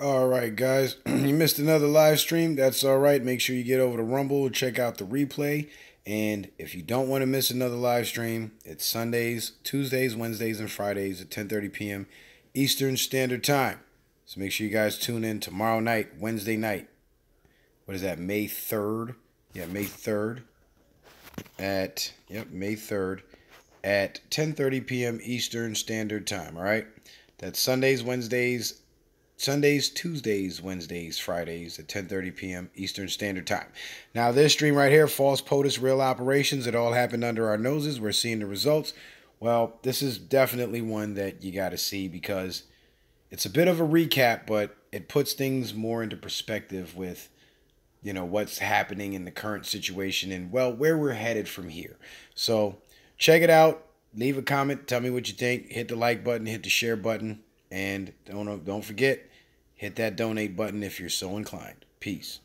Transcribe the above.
All right, guys. you missed another live stream. That's all right. Make sure you get over to Rumble, check out the replay. And if you don't want to miss another live stream, it's Sundays, Tuesdays, Wednesdays, and Fridays at 10:30 p.m. Eastern Standard Time. So make sure you guys tune in tomorrow night, Wednesday night. What is that? May 3rd. Yeah, May 3rd at yep, May 3rd at 10:30 p.m. Eastern Standard Time, all right? That's Sundays, Wednesdays, Sundays, Tuesdays, Wednesdays, Fridays at 10:30 p.m. Eastern Standard Time. Now, this stream right here, false POTUS, real operations, it all happened under our noses. We're seeing the results. Well, this is definitely one that you got to see because it's a bit of a recap, but it puts things more into perspective with you know what's happening in the current situation and well where we're headed from here. So, check it out. Leave a comment, tell me what you think. Hit the like button, hit the share button, and don't don't forget hit that donate button if you're so inclined. Peace.